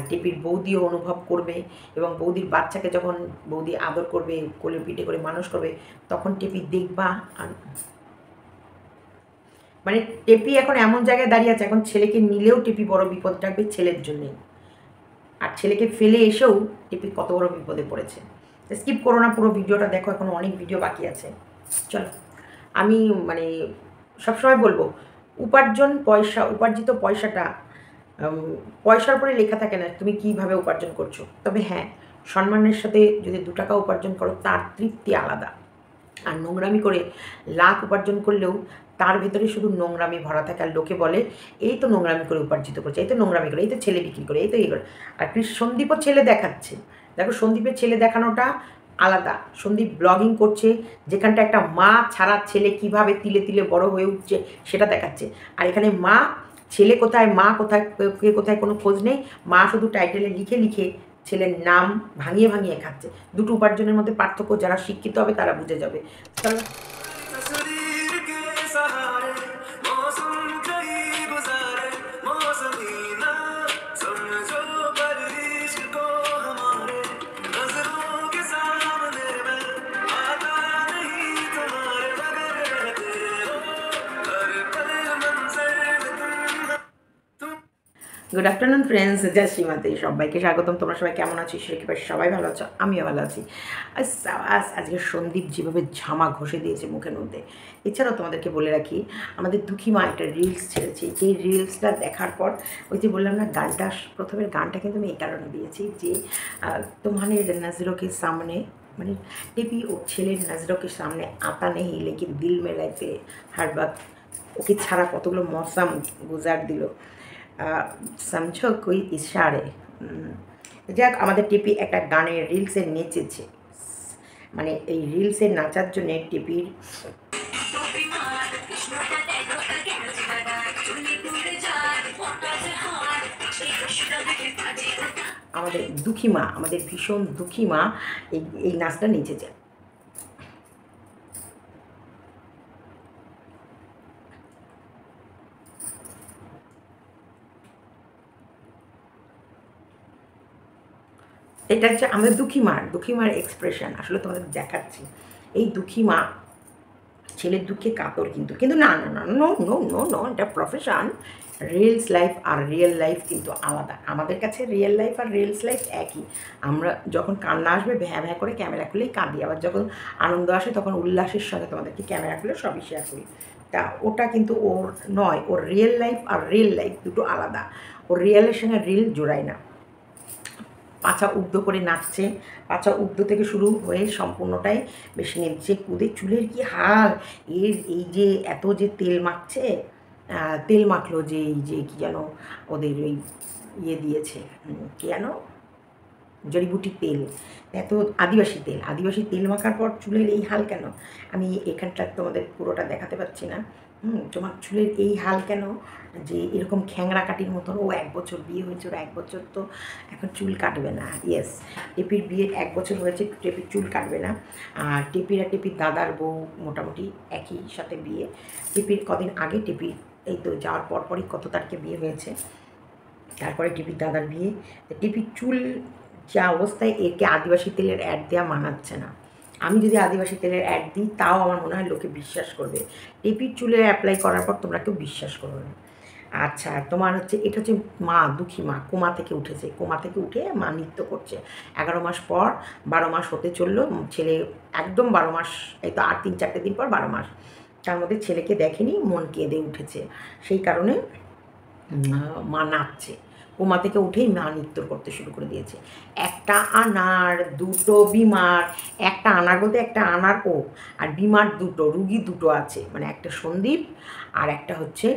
টিপির বৌদিও অনুভব করবে এবং বৌদির বাচ্চাকে যখন বৌদি আদর করবে, কোলে পিঠে করে মানুষ করবে, তখন টিপি দেখবা মানে টেপি এখন এমন জায়গায় দাঁড়িয়ে আছে, এখন ছেলেকে নিলেও টেপি বড় বিপদ ডাকবে ছেলের জন্যেই আর ছেলেকে ফেলে এসেও টেপি কত বড় বিপদে পড়েছে। স্কিপ করো না, পুরো ভিডিওটা দেখো, এখন অনেক ভিডিও বাকি আছে। চলো। আমি মানে সবসময় বলব, উপার্জন পয়সা, উপার্জিত পয়সাটা পয়সার উপরে লেখা থাকে না, তুমি কীভাবে উপার্জন করছ। তবে হ্যাঁ সম্মানের সাথে যদি দু টাকা উপার্জন করো, তার তৃপ্তি আলাদা। আর নোংরামি করে লাখ উপার্জন করলেও তার ভেতরে শুধু নোংরামি ভরা থাকে। আর লোকে বলে, এই তো নোংরামি করে উপার্জিত করছে, এই তো নোংরামি করে, এই তো ছেলে বিক্রি করে, এই তো এই করে। আর কৃষ্ণ সন্দীপও ছেলে দেখাচ্ছে। দেখো সন্দীপের ছেলে দেখানোটা আলাদা। সন্দীপ ব্লগিং করছে, যেখানটা একটা মা ছাড়া ছেলে কীভাবে তিলে তিলে বড় হয়ে উঠছে সেটা দেখাচ্ছে। আর এখানে মা, ছেলে কোথায়, মা কোথায়, কে কোথায় কোনো খোঁজ নেই, মা শুধু টাইটেলে লিখে লিখে ছেলের নাম ভাঙিয়ে ভাঙিয়ে খাচ্ছে। দুটো উপার্জনের মধ্যে পার্থক্য যারা শিক্ষিত হবে তারা বুঝে যাবে। তাহলে গুড আফটারনুন ফ্রেন্ডস জয় শ্রীমাতে সবাইকে স্বাগতম। তোমরা সবাই কেমন আছো? ঈশ্বর কৃপায় সবাই ভালো আছো। আমিও ভালো আছি। আর আজকে সন্দীপ যেভাবে ঝামা ঘষে দিয়েছে মুখের মধ্যে এছাড়াও তোমাদেরকে বলে রাখি আমাদের দুঃখী মা একটা রিলস ছেড়েছে। যেই রিলসটা দেখার পর ওই যে বললাম না গানটা প্রথমের গানটা কিন্তু আমি এই কারণে দিয়েছি যে আহ, তোমাদের নাজরোকে সামনে মানে টিপি ও ছেলের নজরোকে সামনে আতা নেই লেকিন দিল মে রাইতে হার ওকে ছাড়া কতগুলো মৌসাম গুজার দিল। সমঝো কই ইশারে যাক, আমাদের টিপি একটা গানের রিলসে নেচেছে। মানে এই রিলসে নাচার জন্য টিপির আমাদের দুঃখী মা, আমাদের ভীষণ দুঃখী মা এই এই নাচটা নেচেছে। এটা হচ্ছে আমাদের দুঃখী মার দুঃখী মার এক্সপ্রেশন আসলে তোমাদের দেখাচ্ছি। এই দুঃখী মা, ছেলের দুঃখে কাতর কিন্তু কিন্তু না না না নো নো নো নো এটা প্রফেশন রিলস লাইফ আর রিয়েল লাইফ কিন্তু আলাদা। আমাদের কাছে রিয়েল লাইফ আর রিলস লাইফ একই। আমরা যখন কান্না আসবে, ভ্যা ভ্যা করে ক্যামেরা খুলেই কাঁদি। আবার যখন আনন্দ আসে, তখন উল্লাসের সঙ্গে তোমাদেরকে ক্যামেরা খুলে সবই শেয়ার করি। তা ওটা কিন্তু ওর নয়, ওর রিয়েল লাইফ আর রিয়েল লাইফ দুটো আলাদা। ওর রিয়েলের সঙ্গে রিল জোড়ায় না। পাছা উগ্ধ করে নাচছে। পাছা উগ্ধ থেকে শুরু হয়ে সম্পূর্ণটাই বেশি নিচ্ছে কুদে চুলের কি হাল? এর এই যে এত যে তেল মাখছে তেল মাখলো যে এই যে কি যেন ওদের ওই ইয়ে দিয়েছে কি যেন? জড়িবুটি তেল। এত আদিবাসী তেল। আদিবাসী তেল মাখার পর চুলের এই হাল কেন? আমি এখানটা তোমাদের পুরোটা দেখাতে পাচ্ছি না। হুম, তোমার চুলের এই হাল কেন? যে এরকম খ্যাংরা কাটির মতন, ও এক বছর বিয়ে হয়েছে, ওর এক বছর তো এখন চুল কাটবে না ইয়েস টেপির বিয়ের এক বছর হয়েছে, টেপির চুল কাটবে না। আর টেপির আর টেপির দাদার বউ মোটামুটি একই সাথে বিয়ে। টেপির কদিন আগে টেপির এই তো যাওয়ার পর পরই কত তারিখে বিয়ে হয়েছে, তারপরে টিপির দাদার বিয়ে। টিপির চুল যা অবস্থায়, একে আদিবাসী তেলের অ্যাড দেওয়া মানাচ্ছে না। আমি যদি আদিবাসী তেলের অ্যাড দিই, তাও আমার মনে হয় লোকে বিশ্বাস করবে। টিপির চুলে অ্যাপ্লাই করার পর তোমরা কেউ বিশ্বাস করবে না। আচ্ছা তোমার হচ্ছে, এটা হচ্ছে মা দুঃখী মা, কোমা থেকে উঠেছে। কোমা থেকে উঠে মা নৃত্য করছে। এগারো মাস পর বারো মাস হতে চলল, ছেলে একদম বারো মাস, এই তো আর তিন চারটে দিন পর বারো মাস। তার মধ্যে ছেলেকে দেখেনি, মন কেঁদে উঠেছে। সেই কারণে মা নাচছে। কোমা থেকে উঠেই মা নৃত্য করতে শুরু করে দিয়েছে। একটা আনার, দুটো বিমার, একটা আনার বলতে একটা আনার ও আর বিমার দুটো, রুগী দুটো আছে। মানে একটা সন্দীপ আর একটা হচ্ছে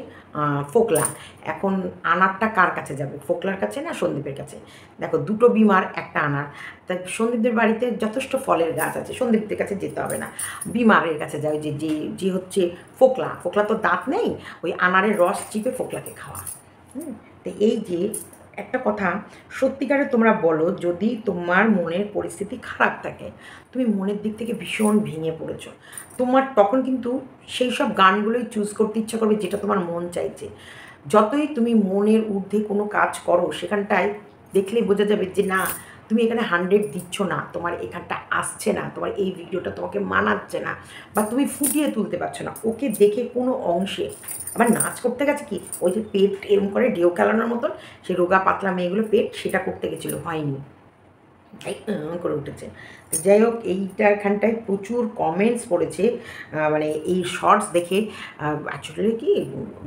ফোকলা। এখন আনারটা কার কাছে যাবে? ফোকলার কাছে না সন্দীপের কাছে? দেখো, দুটো বিমার, একটা আনার। তাই সন্দীপদের বাড়িতে যথেষ্ট ফলের গাছ আছে। সন্দীপদের কাছে যেতে হবে না। বিমারের কাছে যাবে যে যে যে হচ্ছে ফোকলা। ফোকলা তো দাঁত নেই, ওই আনারের রস চিপে ফোকলাকে খাওয়া। হুম? তো এই যে একটা কথা, সত্যিকারে তোমরা বলো, যদি তোমার মনের পরিস্থিতি খারাপ থাকে, তুমি মনের দিক থেকে ভীষণ ভেঙে পড়েছ, তোমার তখন কিন্তু সেই সব গানগুলোই চুজ করতে ইচ্ছা করবে যেটা তোমার মন চাইছে। যতই তুমি মনের ঊর্ধ্বে কোনো কাজ করো, সেখানটায় দেখলেই বোঝা যাবে যে না তুমি এখানে হান্ড্রেড দিচ্ছ না, তোমার এখানটা আসছে না, তোমার এই ভিডিওটা তোমাকে মানাচ্ছে না বা তুমি ফুটিয়ে তুলতে পারছ না। ওকে দেখে কোনো অংশে আবার নাচ করতে গেছে কি? ওই যে পেট এরম করে ঢেউ খেলানোর মতন, সে রোগা পাতলা মেয়েগুলো পেট সেটা করতে গেছিল, হয়নি। করে উঠেছে। যাই হোক, এইটাখানটায় প্রচুর কমেন্টস পড়েছে মানে এই শর্টস দেখে অ্যাকচুয়ালি কি,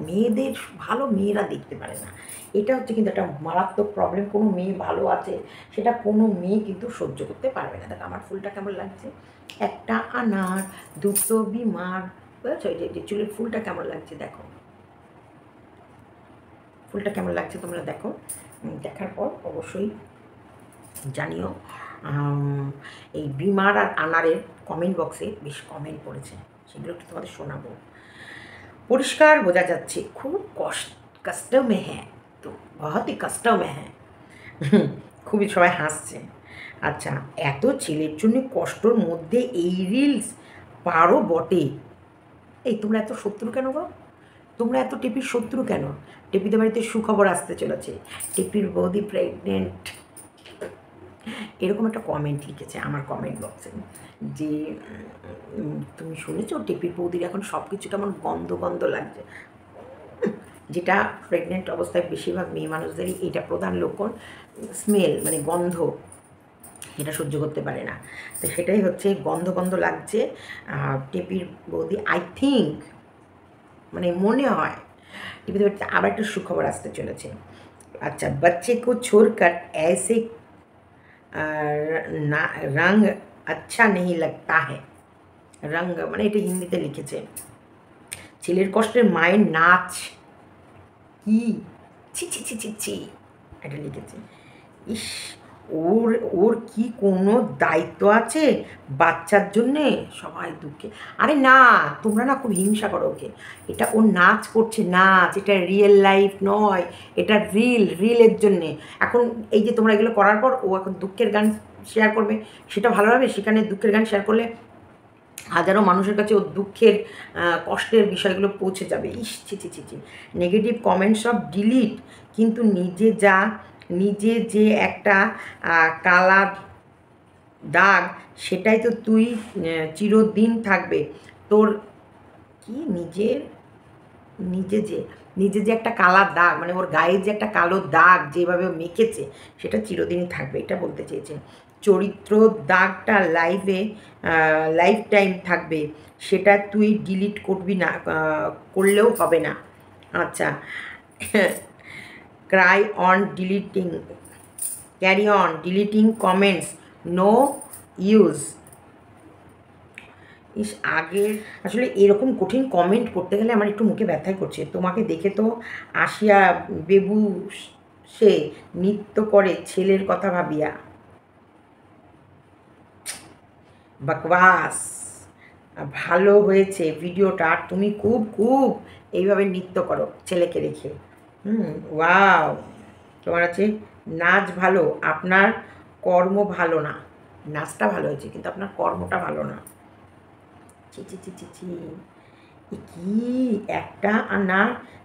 মেয়েদের, ভালো মেয়েরা দেখতে পারে না। এটা হচ্ছে কিন্তু একটা মারাত্মক প্রবলেম কোনো মেয়ে ভালো আছে, সেটা কোনো মেয়ে কিন্তু সহ্য করতে পারবে না। দেখ, আমার ফুলটা কেমন লাগছে? একটা আনার, দুটো বিমার, বুঝেছ? যে চুলের ফুলটা কেমন লাগছে, দেখো। ফুলটা কেমন লাগছে তোমরা দেখো। দেখার পর অবশ্যই জানিও। এই বিমার আর আনারের কমেন্ট বক্সে বেশ কমেন্ট পড়েছে। সেগুলো একটু তোমাদের শোনাবো। পরিষ্কার বোঝা যাচ্ছে, খুব কষ্ট কষ্ট মে হ্যাঁ। তো বহুতই কষ্ট মে হ্যাঁ। খুবই সবাই হাসছে। আচ্ছা এত ছেলের জন্য কষ্টর মধ্যে এই রিলস পারো বটে। এই তোমরা এত শত্রু কেন গো? তোমরা এত টেপির শত্রু কেন? টেপিদের বাড়িতে সুখবর আসতে চলেছে। টেপির বৌদি প্রেগনেন্ট এরকম একটা কমেন্ট লিখেছে আমার কমেন্ট বক্সে যে তুমি শুনেছো? টেপির বৌদির এখন সব কিছু কেমন গন্ধ গন্ধ লাগছে। যেটা প্রেগনেন্ট অবস্থায় বেশিরভাগ মেয়ে মানুষদেরই এটা প্রধান লক্ষণ স্মেল মানে গন্ধ এটা সহ্য করতে পারে না। তো সেটাই হচ্ছে গন্ধ গন্ধ লাগছে টেপির বৌদি আই থিঙ্ক মানে মনে হয়, টিপিতে আবার একটা সুখবর আসতে চলেছে। আচ্ছা বাচ্চে কো ছোর কাট, এসে রঙ আচ্ছা নেই লাগতা হ্যাঁ রঙ মানে এটা হিন্দিতে লিখেছে। ছেলের কষ্টের মায়ের নাচ কি ছি ছি ছি ছি ছি এটা লিখেছে ইস ওর ওর কি কোনো দায়িত্ব আছে বাচ্চার জন্যে সবাই দুঃখে। আরে না, তোমরা না খুব হিংসা করো ওকে। এটা ও নাচ করছে, নাচ। এটা রিয়েল লাইফ নয়। এটা রিল রিলের জন্যে। এখন এই যে তোমরা এগুলো করার পর ও এখন দুঃখের গান শেয়ার করবে। সেটা ভালো হবে, সেখানে দুঃখের গান শেয়ার করলে হাজারো মানুষের কাছে ও দুঃখের কষ্টের বিষয়গুলো পৌঁছে যাবে। ইস, ছি ছি ছি নেগেটিভ কমেন্ট সব ডিলিট কিন্তু নিজে যা, নিজে যে একটা কালা দাগ, সেটাই তো তুই চিরদিন থাকবে। তোর কি নিজের? নিজে যে নিজে যে একটা কালা দাগ মানে ওর গায়ে যে একটা কালো দাগ যেভাবে মেখেছে, সেটা চিরদিনই থাকবে, এটা বলতে চেয়েছে। চরিত্র দাগটা লাইফে লাইফ টাইম থাকবে, সেটা তুই ডিলিট করবি না করলেও হবে না। আচ্ছা। Cry on deleting carry on deleting comments no use is, আগে আসলে এরকম কঠিন কমেন্ট করতে গেলে আমার একটু মুখে ব্যথাই করছে। তোমাকে দেখে তো আসিয়া বেবু সে নৃত্য করে ছেলের কথা ভাবিয়া। বকবাস। ভালো হয়েছে ভিডিওটা, আর তুমি খুব খুব এইভাবে নৃত্য করো ছেলেকে রেখে হুম, ওয়াও। তোমার আছে নাচ ভালো, আপনার কর্ম ভালো না। নাচটা ভালো হয়েছে, কিন্তু আপনার কর্মটা ভালো না। ছি ছি ছি ছি কি? একটা আর না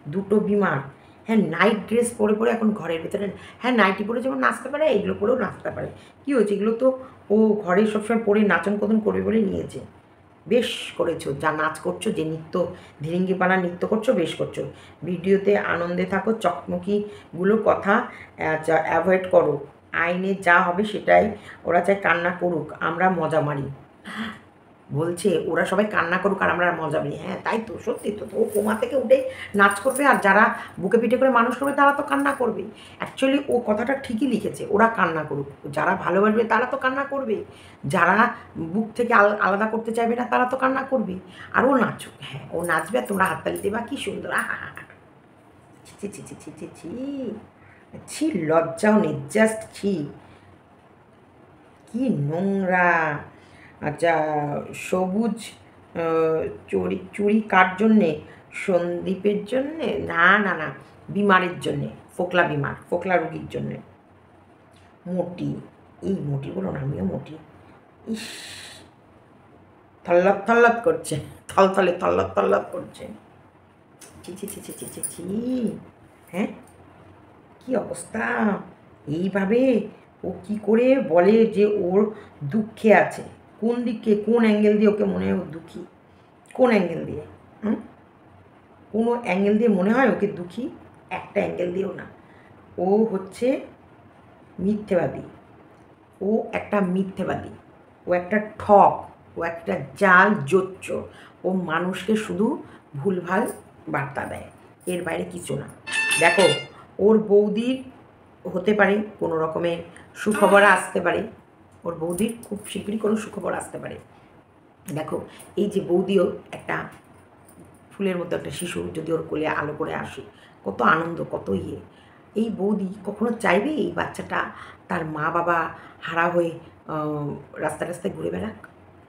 দুটো বিমার হ্যাঁ নাইট ড্রেস পরে পরে এখন ঘরের ভেতরে হ্যাঁ নাইটি পরে যেমন নাচতে পারে, এগুলো পরেও নাচতে পারে। কী হয়েছে? এগুলো তো ও ঘরে সবসময় পরে নাচন কদন করবে বলে নিয়েছে। বেশ করেছ, যা নাচ করছ, যে নৃত্য ধিরিঙ্গিপানা নৃত্য করছ, বেশ করছ। ভিডিওতে আনন্দে থাকো, চকমকিগুলো কথা অ্যাভয়েড করো। আইনে যা হবে সেটাই, ওরা চায় কান্না করুক, আমরা মজা মারি। বলছে, ওরা সবাই কান্না করুক আর আমরা মজা নিই হ্যাঁ তাই তো, সত্যি তো। ও কোমা থেকে উঠে নাচ করবে আর যারা বুকে পিঠে করে মানুষ করবে, তারা তো কান্না করবে অ্যাকচুয়ালি ও কথাটা ঠিকই লিখেছে, ওরা কান্না করুক। যারা ভালোবাসবে, তারা তো কান্না করবে যারা বুক থেকে আলাদা করতে চাইবে না, তারা তো কান্না করবে আর ও নাচুক হ্যাঁ ও নাচবে আর তোমরা হাততালি দেবা, কী সুন্দর, আহা ছি ছি ছি ছি ছি ছি ছি লজ্জাও নির্যাস ছি। কী নোংরা। আচ্ছা সবুজ চুরি চুরি কার জন্যে? সন্দীপের জন্যে? না না না, বিমারের জন্যে। ফোকলা বিমার, ফোকলা রুগীর জন্যে। মোটি, এই মোটি বলো না, আমিও মোটি। ইস থল্লাত থল্লাত করছে, থলথলে থল্লাত থল্লাত করছে। ছি ছি ছি ছি। হ্যাঁ? কি অবস্থা? এইভাবে ও কি করে বলে যে ওর দুঃখে আছে? কোন দিকে কোন অ্যাঙ্গেল দিয়ে ওকে মনে হয় দুঃখী? কোন অ্যাঙ্গেল দিয়ে? হুম? কোনো অ্যাঙ্গেল দিয়ে মনে হয় ওকে দুঃখী? একটা অ্যাঙ্গেল দিয়েও না। ও হচ্ছে মিথ্যেবাদী। ও একটা মিথ্যেবাদী। ও একটা ঠক। ও একটা জাল জোচ্চর ও মানুষকে শুধু ভুলভাল বার্তা দেয়। এর বাইরে কিছু না। দেখো, ওর বৌদির হতে পারে কোনো রকমের সুখবর আসতে পারে। ওর বৌদির খুব শীঘ্রই কোনো সুখবর আসতে পারে। দেখো, এই যে বৌদিও একটা ফুলের মতো একটা শিশু, যদি ওর কোলে আলো করে আসে, কত আনন্দ, কত ইয়ে। এই বৌদি কখনো চাইবে এই বাচ্চাটা তার মা বাবা হারা হয়ে রাস্তা রাস্তায় ঘুরে বেড়াক?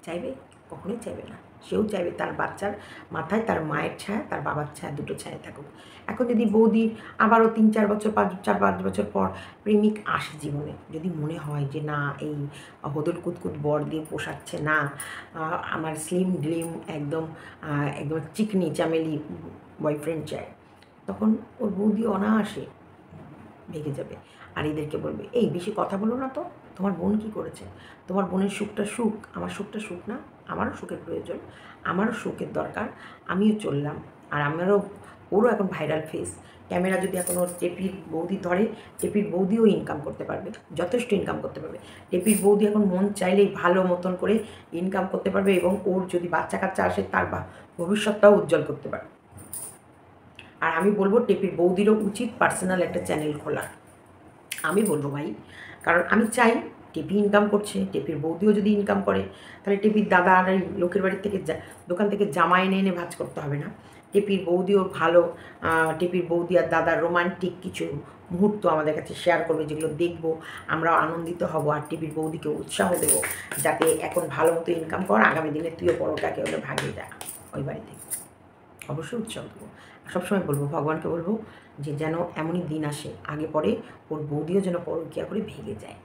চাইবে? কখনোই চাইবে না। সেও চাইবে তার বাচ্চার মাথায়, তার মায়ের ছায়া, তার বাবার ছায়া, দুটো ছায়া থাকুক। এখন যদি বৌদি আবারও তিন, চার বছর, পাঁচ, চার, পাঁচ বছর পর প্রেমিক আসে জীবনে, যদি মনে হয় যে না, এই হদল কুতকুত বর দিয়ে পোষাচ্ছে না আমার স্লিম ড্লিম একদম একদম চিকনি, চামেলি বয়ফ্রেন্ড চায়, তখন ওর বৌদি অনায়াসে ভেঙে যাবে। আর এদেরকে বলবে, এই, বেশি কথা বলো না তো, তোমার বোন কি করেছে? তোমার বোনের সুখটা সুখ, আমার সুখটা সুখ না? আমারও সুখের প্রয়োজন, আমারও সুখের দরকার, আমিও চললাম। আর আমারও, ওরও এখন ভাইরাল ফেস ক্যামেরা যদি এখন ওর টেপির বৌদি ধরে টেপির বৌদিও ইনকাম করতে পারবে, যথেষ্ট ইনকাম করতে পারবে। টেপির বৌদি এখন মন চাইলেই ভালো মতন করে ইনকাম করতে পারবে এবং ওর যদি বাচ্চা কাচ্চা আসে, তার ভবিষ্যৎটাও উজ্জ্বল করতে পারবে। আর আমি বলব টেপির বৌদিরও উচিত পার্সোনাল একটা চ্যানেল খোলা। আমি বলব ভাই, কারণ আমি চাই টেপি ইনকাম করছে, টেপির বৌদিও যদি ইনকাম করে, তাহলে টেপির দাদা আর লোকের বাড়ি থেকে দোকান থেকে জামা এনে এনে ভাজ করতে হবে না। টেপির বৌদিও ভালো টেপির বৌদি আর দাদার রোমান্টিক কিছু মুহূর্ত আমাদের কাছে শেয়ার করবে, যেগুলো দেখব আমরাও আনন্দিত হব আর টিভির বৌদিকে উৎসাহ দেবো, যাতে এখন ভালো মতো ইনকাম কর, আগামী দিনে তুইও পরোটাকে ওটা ভাগিয়ে যা ওই বাড়ি থেকে অবশ্যই উৎসাহ দেবো। সবসময় বলব, ভগবানকে বলব যে যেন এমনই দিন আসে, আগে পরে ওর বৌদিও যেন পরকিয়া করে ভেঙে যায়।